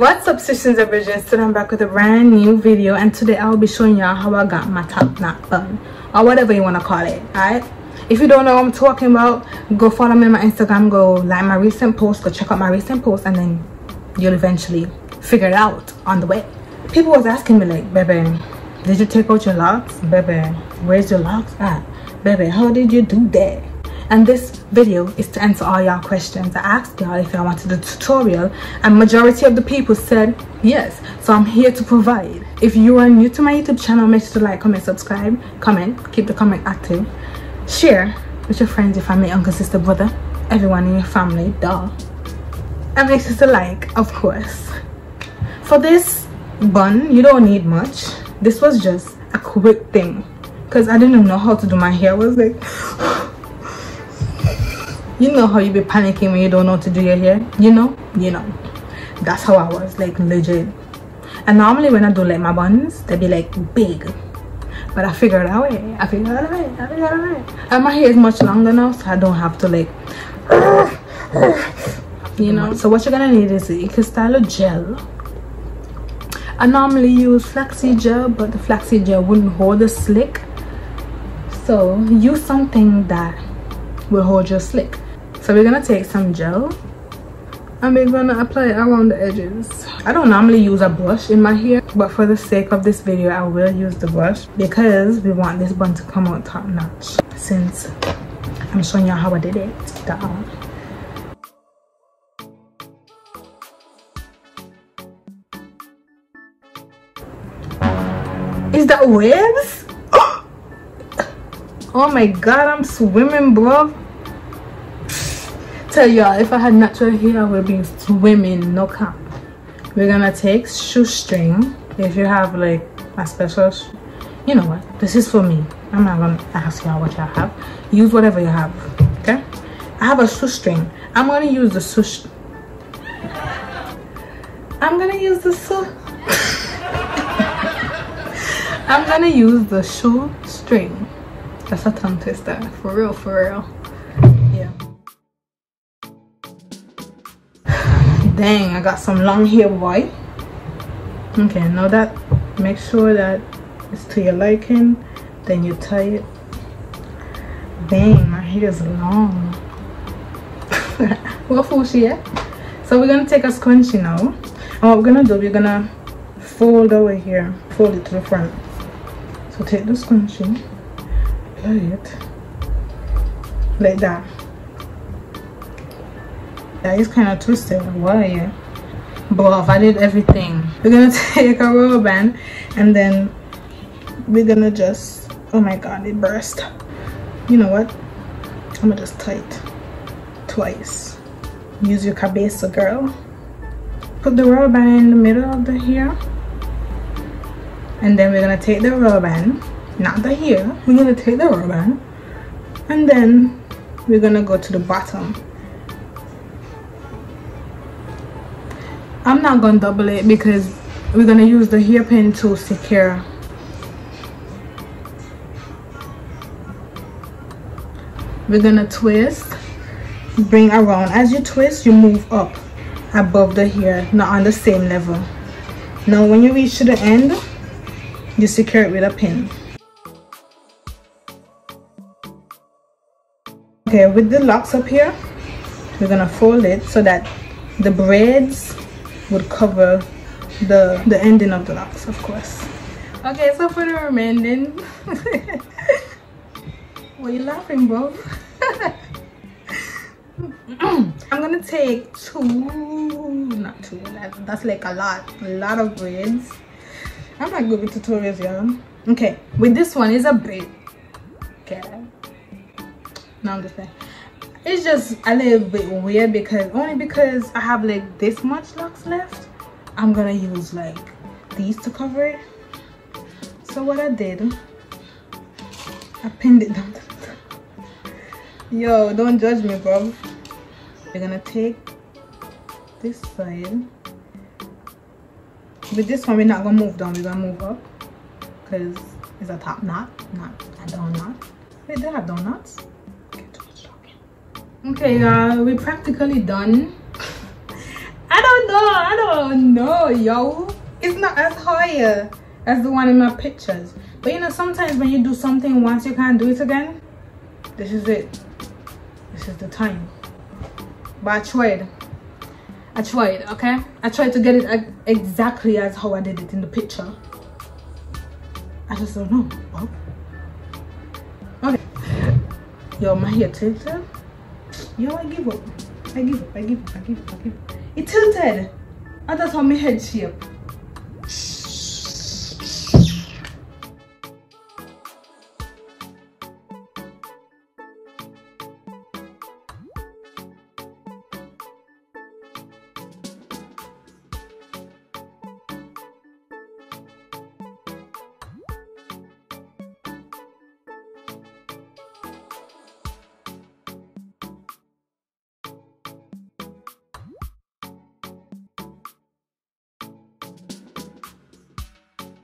what's up sisters and virgins today i'm back with a brand new video? And today i'll be showing y'all how i got my top knot bun or whatever you want to call it all right if you don't know what i'm talking about go follow me on my instagram go like my recent post go check out my recent post and then you'll eventually figure it out on the way. People was asking me like baby did you take out your locks? Baby where's your locks at? Baby how did you do that and this video is to answer all y'all questions i asked y'all if y'all wanted a tutorial and majority of the people said yes so i'm here to provide if you are new to my youtube channel make sure to like comment subscribe comment keep the comment active share with your friends your family uncle sister brother everyone in your family duh and make sure to like of course for this bun you don't need much this was just a quick thing because i didn't know how to do my hair I was like you know how you be panicking when you don't know what to do your hair? You know? You know. That's how i was like legit. And normally when i do like my buns they be like big. But i figured out way i figured out a way i figured out a way. And my hair is much longer now so i don't have to like you know? So what you're gonna need is a crystal gel. I normally use flaxseed gel but the flaxseed gel wouldn't hold the slick. So use something that will hold your slick so we're gonna take some gel. And we're gonna apply it around the edges. I don't normally use a brush in my hair but for the sake of this video i will use the brush because we want this bun to come out top notch. Since i'm showing you how i did it down is that waves oh my god i'm swimming bro tell y'all ah, if i had natural hair i would be swimming no cap. We're gonna take shoestring. If you have like a special you know what? This is for me. I'm not gonna ask y'all what y'all have. Use whatever you have okay? I have a shoestring. I'm gonna use the shoe i'm gonna use the shoe i'm gonna use the shoestring. That's a tongue twister. For real for real dang i got some long hair boy. Okay now that make sure that it's to your liking then you tie it. Dang my hair is long. What fool she at so we're gonna take a scrunchie now. And what we're gonna do we're gonna fold over here fold it to the front. So take the scrunchie apply it like that that is kind of twisted why? But i did everything. We're gonna take a rubber band and then we're gonna just oh my god it burst. You know what? I'm gonna just tie it twice. Use your cabeza girl. Put the rubber band in the middle of the hair. And then we're gonna take the rubber band not the hair. We're gonna take the rubber band. And then we're gonna go to the bottom I'm not gonna double it because we're gonna use the hairpin to secure. We're gonna twist bring around. As you twist you move up above the hair not on the same level. Now when you reach to the end you secure it with a pin. Okay with the locks up here we're gonna fold it so that the braids would cover the the ending of the locks of course. Okay so for the remaining what are you laughing bro i'm gonna take two not two that, that's like a lot a lot of braids i'm not good with tutorials y'all. Okay with this one is a braid okay. Now i'm just saying it's just a little bit weird because only because i have like this much locks left i'm gonna use like these to cover it. So what i did i pinned it down. Yo don't judge me bro. We're gonna take this side. With this one we're not gonna move down we're gonna move up. Because it's a top knot not a down knot wait do I have donuts okay y'all we practically done I don't know. I don't know, yo. It's not as high as the one in my pictures. But you know, sometimes when you do something once, you can't do it again. This is it. This is the time. But I tried. I tried, okay? I tried to get it exactly as how I did it in the picture. I just don't know. Okay. Yo, my hair tilted. Yo, I give up. I give up. I give up. I give up. I give up. It tilted. That's how my head shape.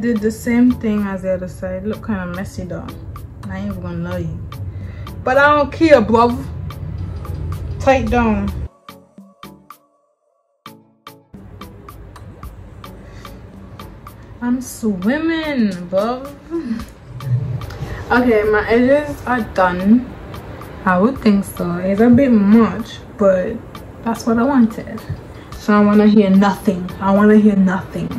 Did the same thing as the other side. Look kind of messy though. I ain't even gonna lie. But i don't care bruv. Tight down. I'm swimming bruv. Okay my edges are done. I would think so. It's a bit much but that's what i wanted. So i want to hear nothing. I want to hear nothing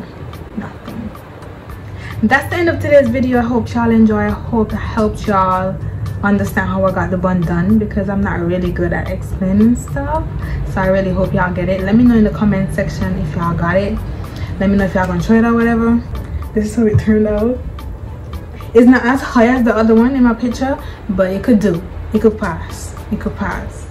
that's the end of today's video. I hope y'all enjoy. I hope i helped y'all understand how i got the bun done because i'm not really good at explaining stuff. So i really hope y'all get it. Let me know in the comment section if y'all got it. Let me know if y'all gonna try it or whatever. This is how it turned out. It's not as high as the other one in my picture but it could do. It could pass. It could pass